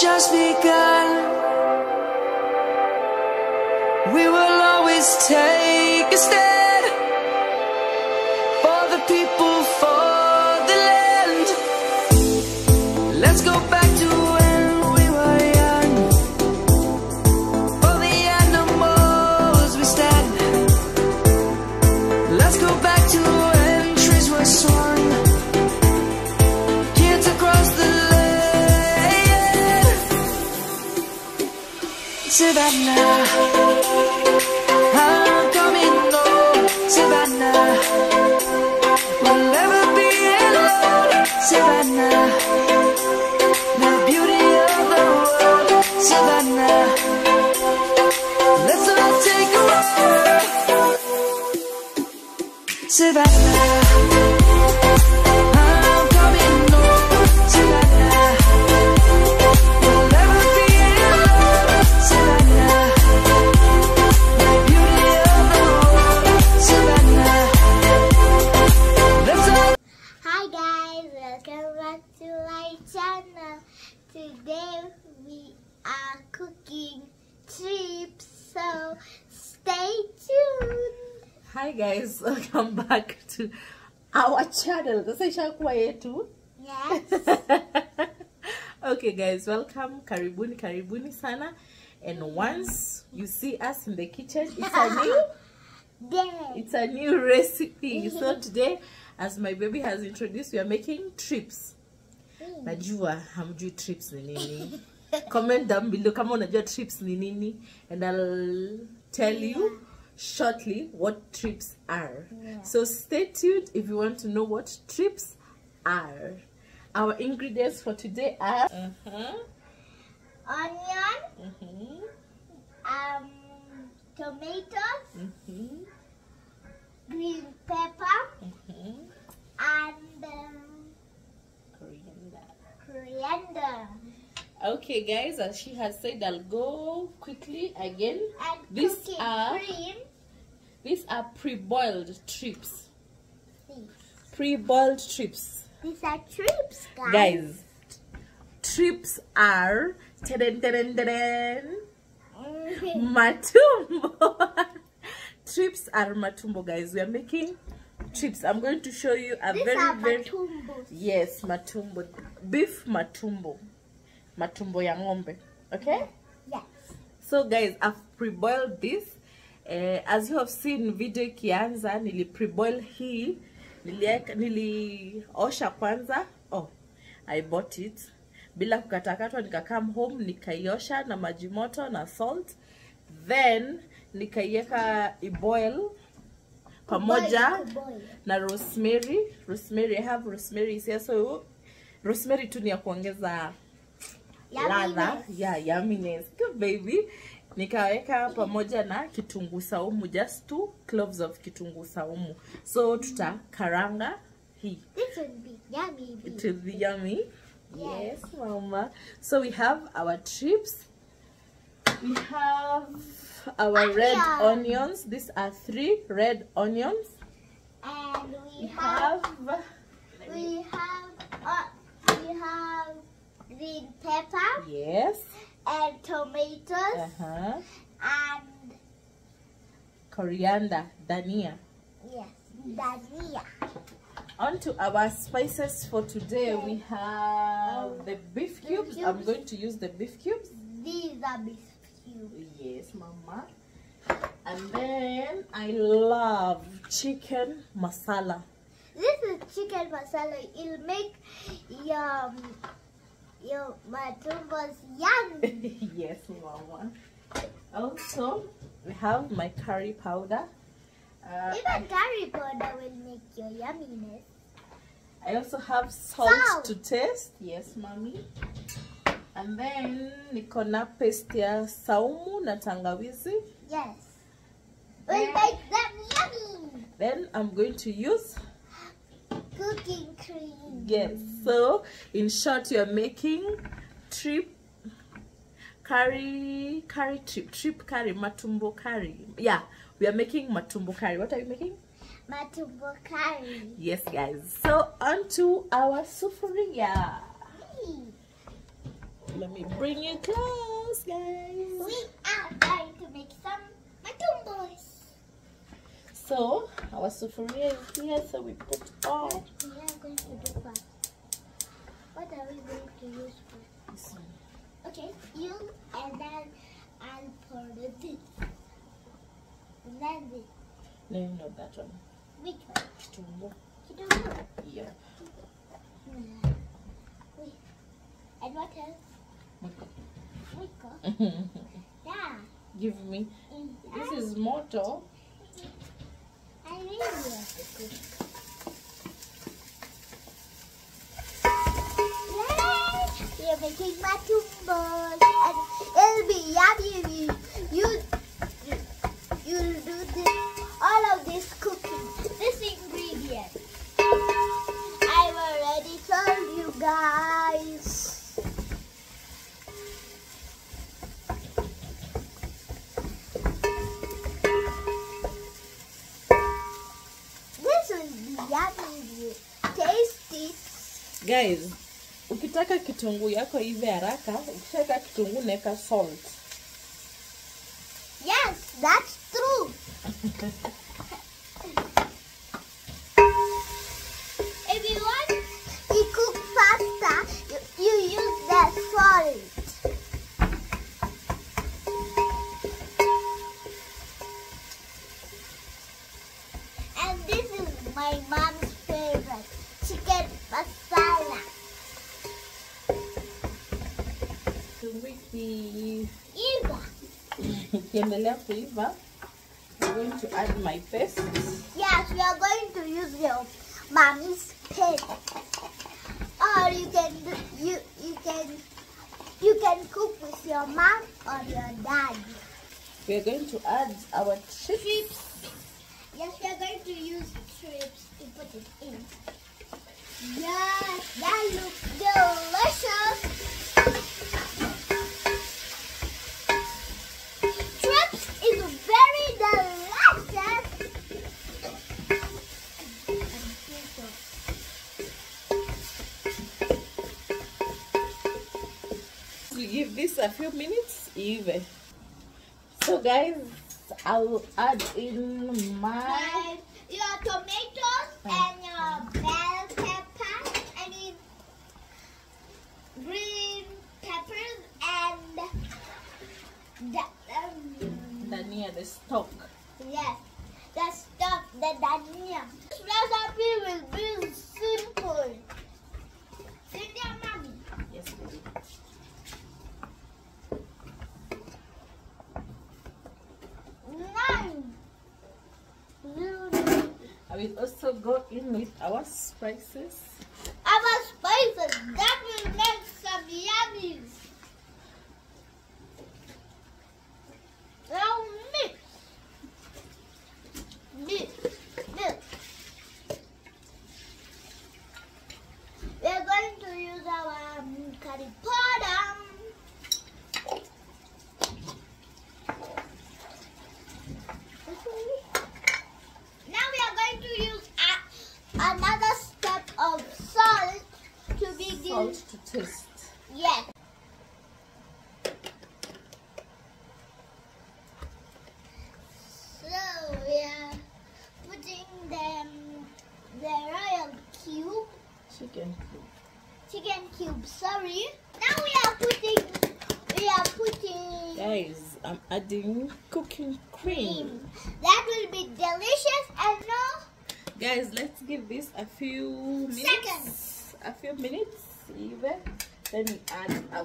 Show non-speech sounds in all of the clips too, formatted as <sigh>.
just begun. We will always take a stand so stay tuned. Hi guys, <laughs> welcome back to our channel. Sasa ishakuwa yetu. Yes. <laughs> okay guys, welcome. Karibuni, karibuni sana. And once you see us in the kitchen, it's a new <laughs> day. it's a new recipe. So today, as my baby has introduced, we are making trips. Najua hamjui trips ni nini. Comment down below Come kama unajua trips ni nini and I'll tell you shortly what trips are. So stay tuned if you want to know what trips are. Our ingredients for today are uh-huh, Onion, uh-huh, um, tomatoes, uh-huh, green pepper, and um, Coriander. coriander. Okay, guys, as she has said, I'll go quickly again. And These are- cream. These are pre-boiled trips. Pre-boiled trips. These are trips, guys. Guys, trips are tadam, tadam, tadam, matumbo. <laughs> trips are matumbo, guys. We are making trips. I'm going to show you a These very, very yes, matumbo, beef matumbo, matumbo ya ng'ombe. Okay. Yes. So guys, I've pre-boiled this. Uh, as you have seen video ikianza, nili preboil hii. niliosha niliosha kwanza. Oh, I bought it. Bila kukatakatwa nika come home nikaiosha na maji moto na salt. Then nikaiweka iboil pamoja kuboil. na rosemary. Rosemary, I have rosemary here. So rosemary tu ni ya kuongeza ladha. ya yumminess good baby. Nikaweka pamoja na kitunguu saumu. Just two cloves of kitunguu saumu. So tutakaranga hii. This will be yummy. it will be yummy. Yes. Mama. So we have our chips. We have our red onions. These are three red onions. And And we We have have we have uh, we have green pepper yes. and tomatoes Uh-huh. and Coriander, dhania. yes, dhania. On to our spices for today. We have the beef Beef cubes. I'm going to use the beef cubes. These are beef cubes. Yes, mama. And then I love chicken masala. This is chicken masala. It'll make your your matumbos yummy. <laughs> yes, mama. Also, we have my curry powder. Uh, Even curry powder will make your yumminess. I also have salt, Salt. to taste. Yes, mommy. And then niko na paste ya saumu na tangawizi. Yes. Then- make them yummy. Then I'm going to use Cooking cream. yes. So in short, you're making trip curry curry trip trip curry matumbo curry. Yeah, we are making matumbo curry. What are you making? Matumbo curry. Yes, guys. So on to our sufuria. Let me bring you close, guys. We are going to make some matumbos. So our sufuria is here, so we put all What we are going to do first? What are we going to use first? this one. Okay, you and then I'll pour the tea. And then this. No, not that one. Which one? Don't know. Yeah. Wait. And what else? Wiko. <laughs> Yeah. Give me. This is moto. To cook. Yay! We are and it'll be yummy. You, will be yummy. Taste it. Guys, ukitaka kitunguu yako ive haraka, ukishaweka kitunguu naweka salt. Yes, that's true. <laughs> if you want to cook faster, you, you use the salt. And this is my mom's ikiendelea kuiva, I'm going to add my paste. Yes, we are going to use your mommy's pen. Or you can do, you you can you can cook with your mom or your dad. We are going to add our chips. Yes, we are going to use strips to put it in. Yes, that looks delicious. A few minutes, even. So guys, I'll add in my Like your tomatoes and your bell pepper and your green peppers and the, um, dhania, the stock. yes, the stuff, the dhania. This recipe will be simple. Cynthia, mommy. Yes, baby. Nine. I will also go in with our spices. Our spices that will make some yummies. Now mix. Mix. Mix. We are going to use our um, curry powder. Now we are going to use uh, chicken cube. chicken cube, Sorry. Now we are putting. We are putting Guys, I'm adding cooking cream. cream. That will be delicious and no Guys, let's give this a few minutes. Seconds. A few minutes even. Then we add our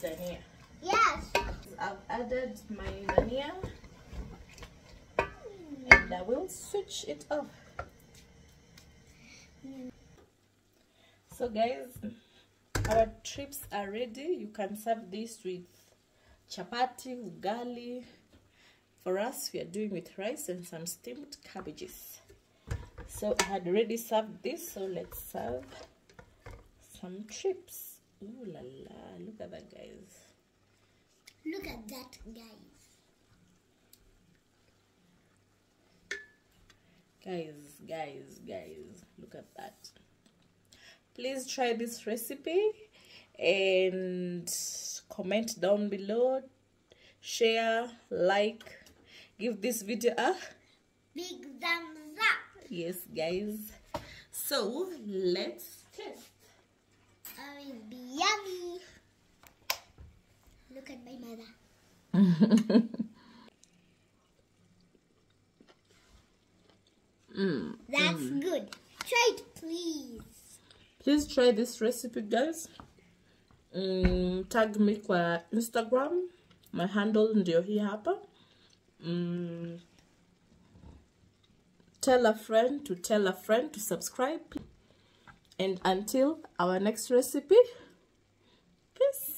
dhania. yes. I've added my dhania and I will switch it off. So guys, our trips are ready. You can serve this with chapati, ugali. For us, we are doing with rice and some steamed cabbages. So I had already served this, so let's serve some trips. Ooh la la, look at that guys. Look at that, guys. Guys guys guys look at that please try this recipe and comment down below share like give this video a Big thumbs up. yes guys so let's test Oh, it'll be yummy. Look at my mother. <laughs> mm. That's good. Try it, please. please try this recipe guys. Mm, tag me kwa instagram. My handle ndio hii hapa. Mm, tell a friend to tell a friend to subscribe. And until our next recipe peace